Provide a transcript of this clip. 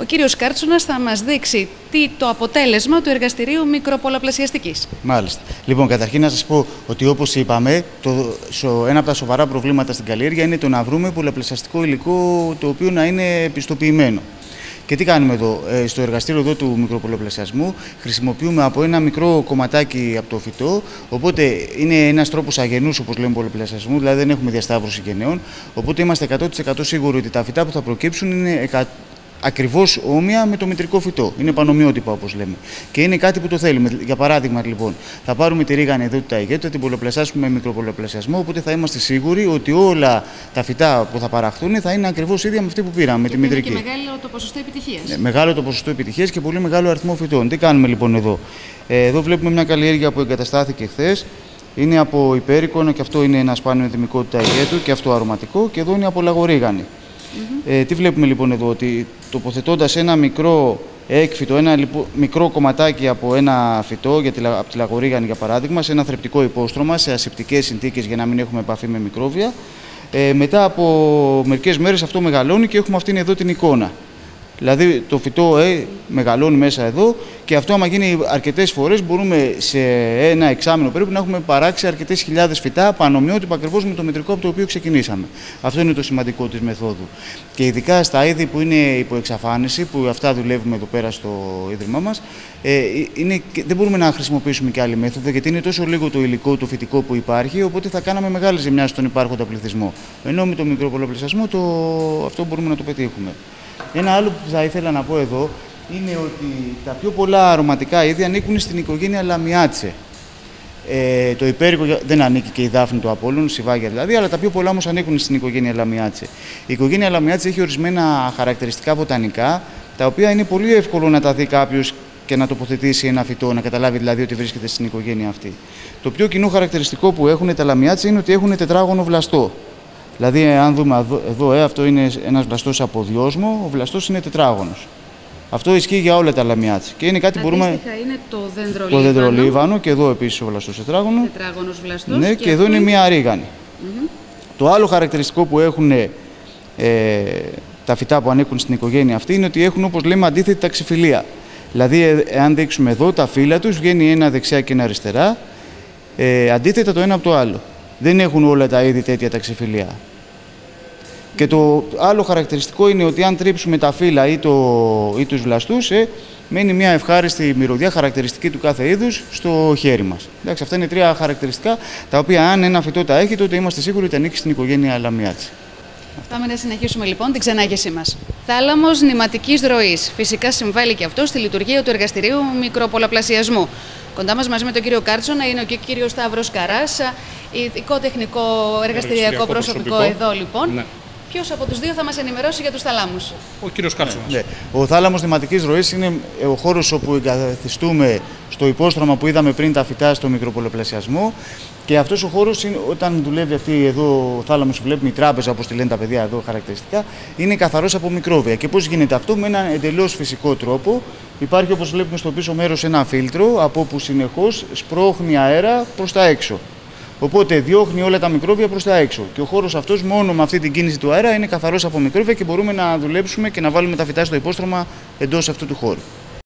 Ο κύριος Κάρτσονα θα μας δείξει τι το αποτέλεσμα του εργαστηρίου μικροπολαπλασιαστικής. Μάλιστα. Λοιπόν, καταρχήν να σας πω ότι όπως είπαμε, το, ένα από τα σοβαρά προβλήματα στην καλλιέργεια είναι το να βρούμε πολλαπλασιαστικό υλικό το οποίο να είναι πιστοποιημένο. Και τι κάνουμε εδώ, ε, στο εργαστήριο εδώ του μικροπολοπλασιασμού χρησιμοποιούμε από ένα μικρό κομματάκι από το φυτό, οπότε είναι ένας τρόπος αγενούς όπως λέμε πολλοπλασιασμού, δηλαδή δεν έχουμε διασταύρωση γενναιών, οπότε είμαστε 100% σίγουροι ότι τα φυτά που θα προκύψουν είναι ακριβώς όμοια με το μητρικό φυτό. Είναι πανομοιότυπα όπως λέμε. Και είναι κάτι που το θέλουμε. Για παράδειγμα, λοιπόν, θα πάρουμε τη ρίγανη εδώ του ταγέτου, θα την πολλαπλασιάσουμε με μικροπολαπλασιασμό, οπότε θα είμαστε σίγουροι ότι όλα τα φυτά που θα παραχθούν θα είναι ακριβώς ίδια με αυτή που πήραμε, με τη μητρική. Είναι και μεγάλο το ποσοστό επιτυχίας. Ναι, μεγάλο το ποσοστό επιτυχίας και πολύ μεγάλο αριθμό φυτών. Τι κάνουμε λοιπόν εδώ; Ε, εδώ βλέπουμε μια καλλιέργεια που εγκαταστάθηκε χθες. Είναι από υπέρικονο και αυτό είναι ένα σπάνιο ενδημικό του ταγέτου και αυτό αρωματικό και εδώ είναι από λαγορίγανη. Ε, τι βλέπουμε λοιπόν εδώ, ότι τοποθετώντας ένα μικρό έκφυτο, ένα λοιπόν, μικρό κομματάκι από ένα φυτό, για τη, από τη λαγορίγανη για παράδειγμα, σε ένα θρεπτικό υπόστρωμα, σε ασεπτικές συνθήκες για να μην έχουμε επαφή με μικρόβια, ε, μετά από μερικές μέρες αυτό μεγαλώνει και έχουμε αυτήν εδώ την εικόνα. Δηλαδή το φυτό ε, μεγαλώνει μέσα εδώ και αυτό άμα γίνει αρκετές φορές μπορούμε σε ένα εξάμεινο περίπου να έχουμε παράξει αρκετές χιλιάδες φυτά πανομοιότυπα ακριβώς με το μετρικό από το οποίο ξεκινήσαμε. Αυτό είναι το σημαντικό της μεθόδου. Και ειδικά στα είδη που είναι υπό εξαφάνιση, που αυτά δουλεύουμε εδώ πέρα στο Ίδρυμά μας, ε, είναι, δεν μπορούμε να χρησιμοποιήσουμε και άλλη μέθοδο γιατί είναι τόσο λίγο το υλικό, το φυτικό που υπάρχει, οπότε θα κάναμε μεγάλη ζημιά στον υπάρχοντα πληθυσμό. Ενώ με το μικροπολοπλησιασμό το, αυτό μπορούμε να το πετύχουμε. Ένα άλλο που θα ήθελα να πω εδώ είναι ότι τα πιο πολλά αρωματικά είδη ανήκουν στην οικογένεια Λαμιάτσε. Ε, το υπέρικο δεν ανήκει και η δάφνη του Απόλλων, σιβάγια δηλαδή, αλλά τα πιο πολλά όμως ανήκουν στην οικογένεια Λαμιάτσε. Η οικογένεια Λαμιάτσε έχει ορισμένα χαρακτηριστικά βοτανικά, τα οποία είναι πολύ εύκολο να τα δει κάποιος και να τοποθετήσει ένα φυτό, να καταλάβει δηλαδή ότι βρίσκεται στην οικογένεια αυτή. Το πιο κοινό χαρακτηριστικό που έχουν τα Λαμιάτσε είναι ότι έχουν τετράγωνο βλαστό. Δηλαδή, αν δούμε εδώ, ε, αυτό είναι ένας βλαστός από διόσμο, ο βλαστός είναι τετράγωνος. Αυτό ισχύει για όλα τα λαμιάτια. Και είναι κάτι Αντίστοιχα μπορούμε. είναι το δεντρολίβανο. Το δεντρολίβανο και εδώ επίσης ο βλαστός τετράγωνο. Τετράγωνος βλαστός. Ναι, και, εδώ είναι μία ρίγανη. Mm Το άλλο χαρακτηριστικό που έχουν ε, τα φυτά που ανήκουν στην οικογένεια αυτή είναι ότι έχουν, όπως λέμε, αντίθετη ταξιφιλία. Δηλαδή, ε, εάν δείξουμε εδώ τα φύλλα τους, βγαίνει ένα δεξιά και ένα αριστερά, ε, αντίθετα το ένα από το άλλο. Δεν έχουν όλα τα είδη τέτοια ταξιφιλία. Και το άλλο χαρακτηριστικό είναι ότι αν τρίψουμε τα φύλλα ή, το, ή τους βλαστούς, ε, μένει μια ευχάριστη μυρωδιά χαρακτηριστική του κάθε είδους στο χέρι μας. Εντάξει, αυτά είναι τρία χαρακτηριστικά, τα οποία αν ένα φυτό τα έχει, τότε είμαστε σίγουροι ότι ανήκει στην οικογένεια Λαμιάτση. Πάμε να συνεχίσουμε λοιπόν την ξενάγεσή μας. Θάλαμος νηματικής ροής. Φυσικά συμβάλλει και αυτό στη λειτουργία του εργαστηρίου μικροπολαπλασιασμού. Κοντά μας μαζί με τον κύριο Κάρτσονα είναι ο κύριος Σταύρος Καράς, ειδικό τεχνικό εργαστηριακό προσωπικό, εδώ λοιπόν. Ναι. Ποιος από τους δύο θα μας ενημερώσει για τους θαλάμους; Ο κύριος Κάρτσονα. Ναι, ναι. Ο θάλαμος νηματική ροής είναι ο χώρος όπου εγκαθιστούμε στο υπόστρωμα που είδαμε πριν τα φυτά στο μικροπολοπλασιασμό. Και αυτός ο χώρος, όταν δουλεύει αυτή εδώ ο θάλαμος που βλέπουμε, η τράπεζα, όπως τη λένε τα παιδιά εδώ χαρακτηριστικά, είναι καθαρός από μικρόβια. Και πώς γίνεται αυτό, με έναν εντελώς φυσικό τρόπο. Υπάρχει, όπως βλέπουμε στο πίσω μέρος, ένα φίλτρο από όπου συνεχώς σπρώχνει αέρα προς τα έξω. Οπότε διώχνει όλα τα μικρόβια προς τα έξω. Και ο χώρος αυτός, μόνο με αυτή την κίνηση του αέρα, είναι καθαρός από μικρόβια και μπορούμε να δουλέψουμε και να βάλουμε τα φυτά στο υπόστρωμα εντός αυτού του χώρου.